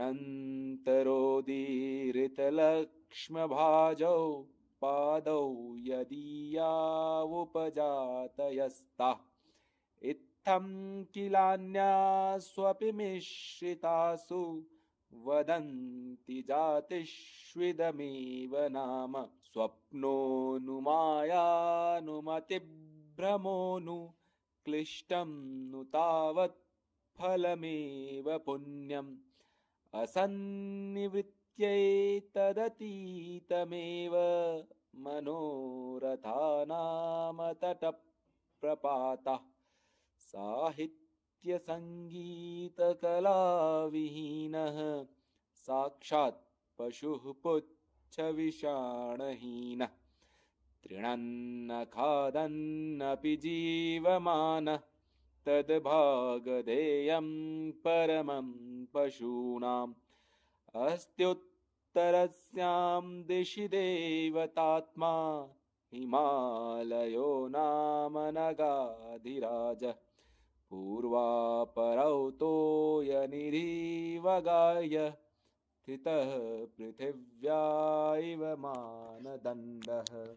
अन्तरोदीरितलक्ष्मभाजौ पादौ यदीयावुपजातयस्ताः इत्थं किलान्यास्वपि मिश्रितासु वदन्ति जातिष्विदमेव नाम। स्वप्नोऽनुमायानुमतिभ्रमोऽनु क्लिष्टं नु तावत् फलमेव पुण्यम् असन्निवृत्त्यैतदतीतमेव मनोरथानामतटप्रपातः साहित्यसङ्गीतकलाविहीनः साक्षात् पशुः पुच्छविषाणहीनः तृणन्न खादन्नपि जीवमानः तद्भागधेयं परमं पशूनाम्। अस्त्युत्तरस्यां दिशि देवतात्मा हिमालयो नाम नगाधिराज। पूर्वापरौ तोयनिरीवगाय स्थितः पृथिव्या इव मानदण्डः।